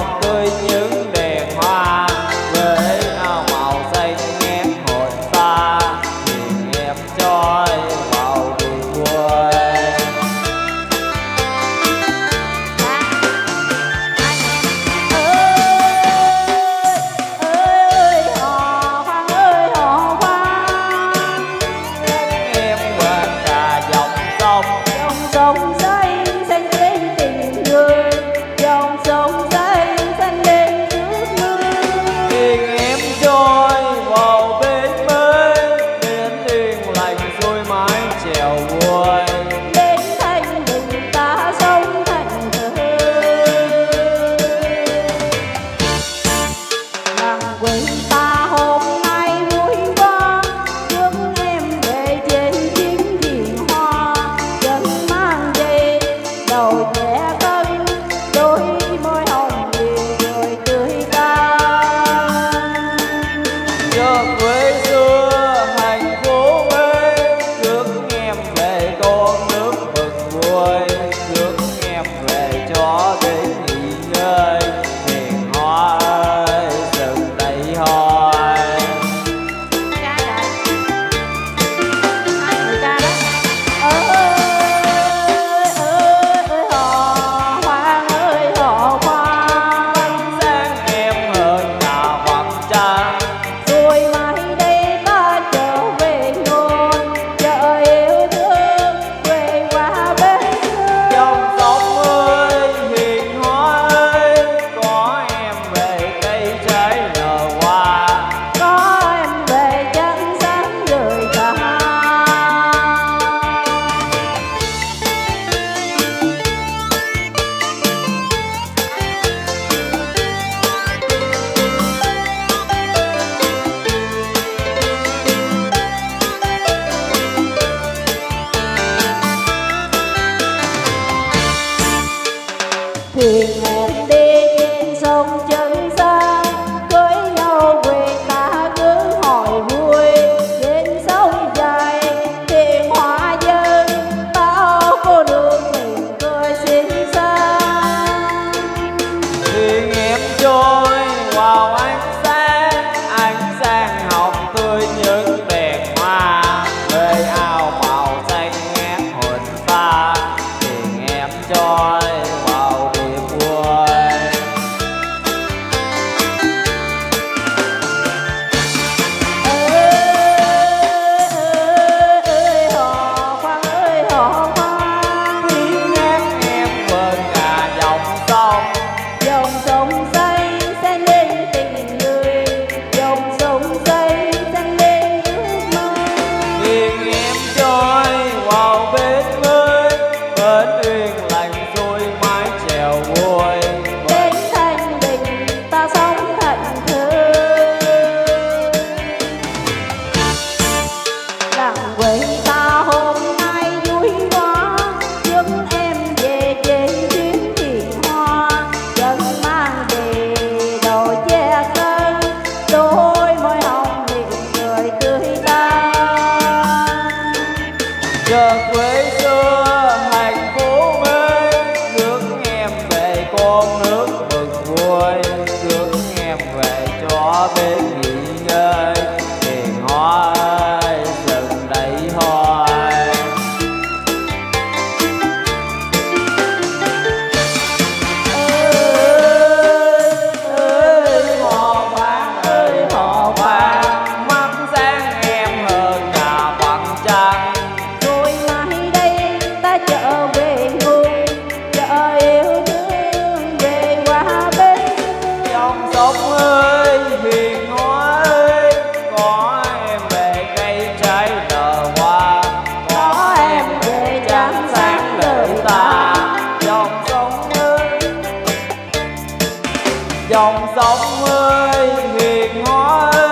ngọt những 有 giờ quê xưa hạnh dòng sông ơi hiền hóa ơi.